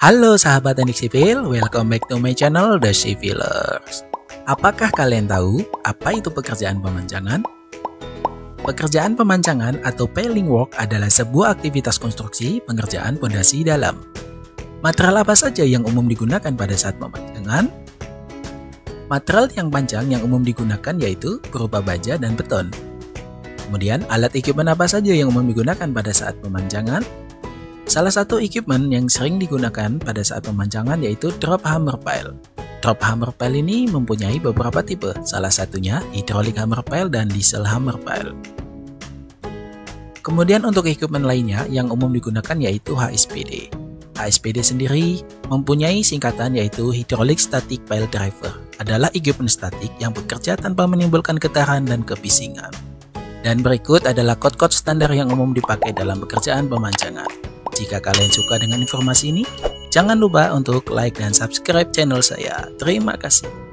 Halo sahabat teknik sipil, welcome back to my channel The Civilers. Apakah kalian tahu apa itu pekerjaan pemancangan? Pekerjaan pemancangan atau piling work adalah sebuah aktivitas konstruksi pengerjaan pondasi dalam. Material apa saja yang umum digunakan pada saat pemancangan? Material yang panjang yang umum digunakan yaitu berupa baja dan beton. Kemudian, alat equipment apa saja yang umum digunakan pada saat pemancangan? Salah satu equipment yang sering digunakan pada saat pemancangan yaitu drop hammer pile. Drop hammer pile ini mempunyai beberapa tipe, salah satunya hydraulic hammer pile dan diesel hammer pile. Kemudian untuk equipment lainnya yang umum digunakan yaitu HSPD. HSPD sendiri mempunyai singkatan yaitu Hydraulic Static Pile Driver, adalah equipment statik yang bekerja tanpa menimbulkan getaran dan kebisingan. Dan berikut adalah kode-kode standar yang umum dipakai dalam pekerjaan pemancangan. Jika kalian suka dengan informasi ini, jangan lupa untuk like dan subscribe channel saya. Terima kasih.